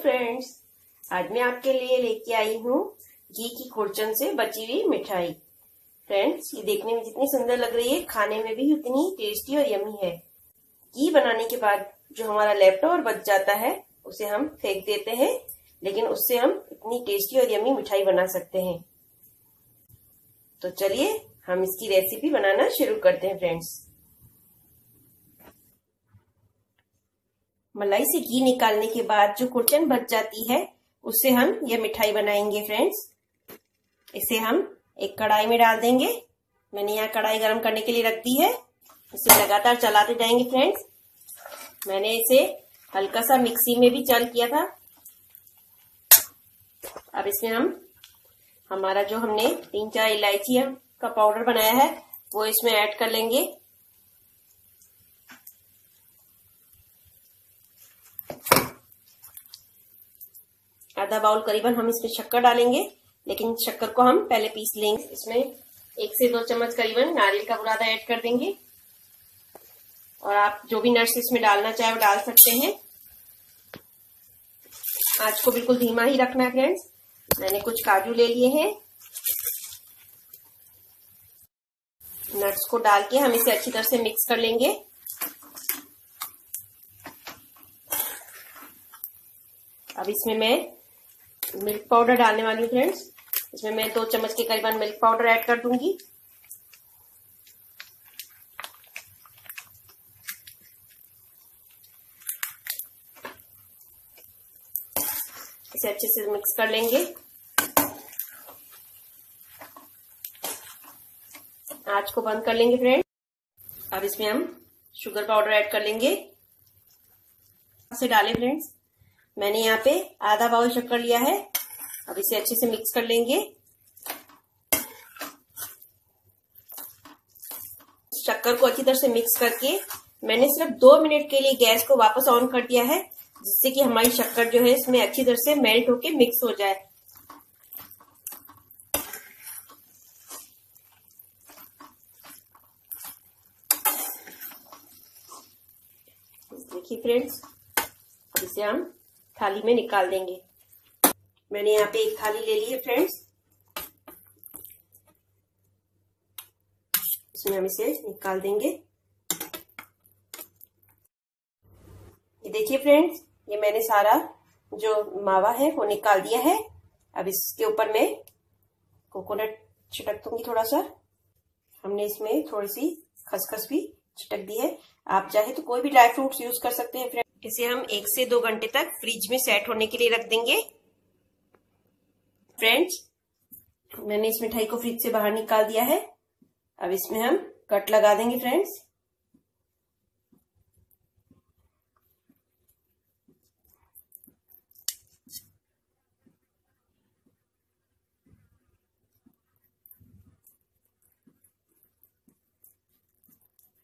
Friends आज मैं आपके लिए लेके आई हूँ घी की खुरचन से बची हुई मिठाई। फ्रेंड्स ये देखने में जितनी सुंदर लग रही है, खाने में भी उतनी टेस्टी और यमी है। घी बनाने के बाद जो हमारा लैपटॉप बच जाता है, उसे हम फेंक देते हैं, लेकिन उससे हम इतनी टेस्टी और यमी मिठाई बना सकते हैं। तो चलिए, हम इसकी रेसिपी बनाना शुरू करते हैं फ्रेंड्स मलाई से घी निकालने के बाद जो कुर्चन बच जाती है, उससे हम यह मिठाई बनाएँगे फ्रेंड्स इसे हम एक कढ़ाई में डाल देंगे। मैंने यहाँ कढ़ाई गर्म करने के लिए रख दी है। इसे लगातार चलाते जाएँगे फ्रेंड्स मैंने इसे हल्का सा मिक्सी में भी चल किया था। अब इसमें हम, हमारा जो हमने तीन चार इलायची का पाउडर बनाया है, वो इसमें ऐड कर लेंगे। आधा बाउल करीबन हम इसमें शक्कर डालेंगे, लेकिन शक्कर को हम पहले पीस लेंगे। इसमें एक से दो चम्मच करीबन नारियल का बुरादा ऐड कर देंगे। और आप जो भी नट्स इसमें डालना चाहे वो डाल सकते हैं। आज को बिल्कुल धीमा ही रखना है फ्रेंड्स। मैंने कुछ काजू ले लिए हैं। नट्स को डाल के हम इसे अच्छी तरह से मिक्स कर लेंगे। अब इसमें मैं मिल्क पाउडर डालने वाली हूँ, फ्रेंड्स। इसमें मैं दो चम्मच के करीबन मिल्क पाउडर ऐड कर दूँगी। इसे अच्छे से मिक्स कर लेंगे। आँच को बंद कर लेंगे फ्रेंड अब इसमें हम शुगर पाउडर ऐड कर लेंगे। से डालें, फ्रेंड्स। मैंने यहाँ पे आधा बाउल शक्कर लिया है। अब इसे अच्छे से मिक्स कर लेंगे। शक्कर को अच्छी तरह से मिक्स करके मैंने सिर्फ़ दो मिनट के लिए गैस को वापस ऑन कर दिया है, जिससे कि हमारी शक्कर जो है इसमें अच्छी तरह से मेल्ट होके मिक्स हो जाए। देखिए फ्रेंड्स इसे हम थाली में निकाल देंगे। मैंने यहाँ पे एक थाली ले ली है फ्रेंड्स इसमें हम इसे निकाल देंगे। ये देखिए फ्रेंड्स ये मैंने सारा जो मावा है, वो निकाल दिया है। अब इसके ऊपर मैं कोकोनट छिटक दूँगी थोड़ा सा हमने इसमें थोड़ी सी खसखस भी छिटक दी है। आप चाहे तो कोई भी ड्राई फ्रूट्स यूज़ कर सकते हैं फ्रेंड इसे हम एक से दो घंटे तक फ्रिज में सेट होने के लिए रख देंगे। फ्रेंड्स, मैंने इस मिठाई को फ्रिज से बाहर निकाल दिया है। अब इसमें हम कट लगा देंगे, फ्रेंड्स।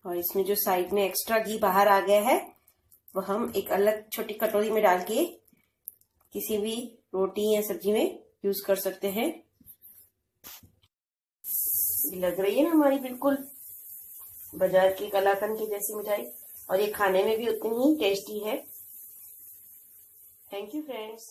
और इसमें जो साइड में एक्स्ट्रा घी बाहर आ गया है वो हम एक अलग छोटी कटोरी में डाल के किसी भी रोटी या सब्ज़ी में यूज़ कर सकते हैं। लग रही है ना हमारी बिल्कुल बाज़ार की कलाकंद की जैसी मिठाई। और ये खाने में भी उतनी ही टेस्टी है। Thank you friends